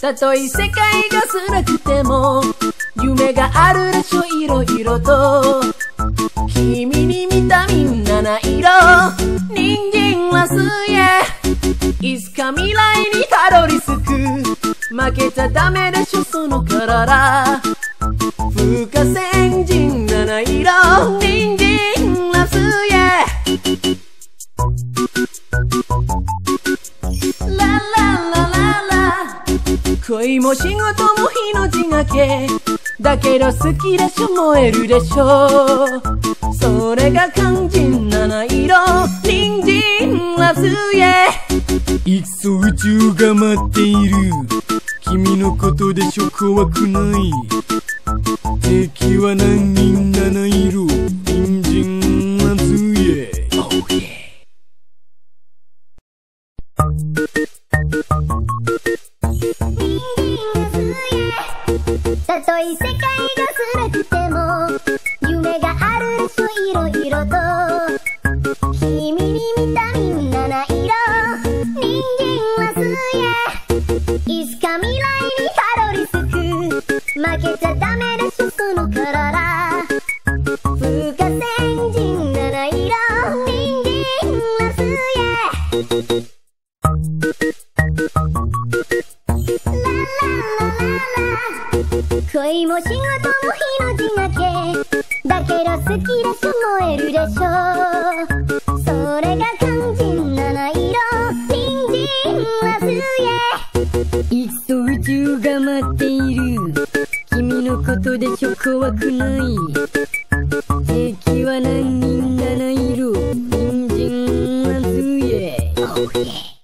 たとえ世界が辛くても夢があるでしょいろいろと。君に見たみんなな色人間は水へいつか未来にたどり着く。負けちゃダメでしょその体。風化線恋も仕事も命がけ。だけど好きでしょ燃えるでしょ。それが肝心七色人参は水泳いっそ宇宙が待っている。君のことでしょ怖くない。敵は何人七色。人参は水泳 Oh yeah たとえ世界が辛くても夢があるでしょいろいろと君に見たみんなな色人間は水泳いつか未来にたどり着く負けちゃダメでしょその体風化線人七色人間は水泳恋も仕事も命がけ。だけど好きでしょ燃えるでしょ。それが肝心七色人参は水いっそ宇宙が待っている。君のことでしょ怖くない。敵は何人七色人参は水泳 Oh yeah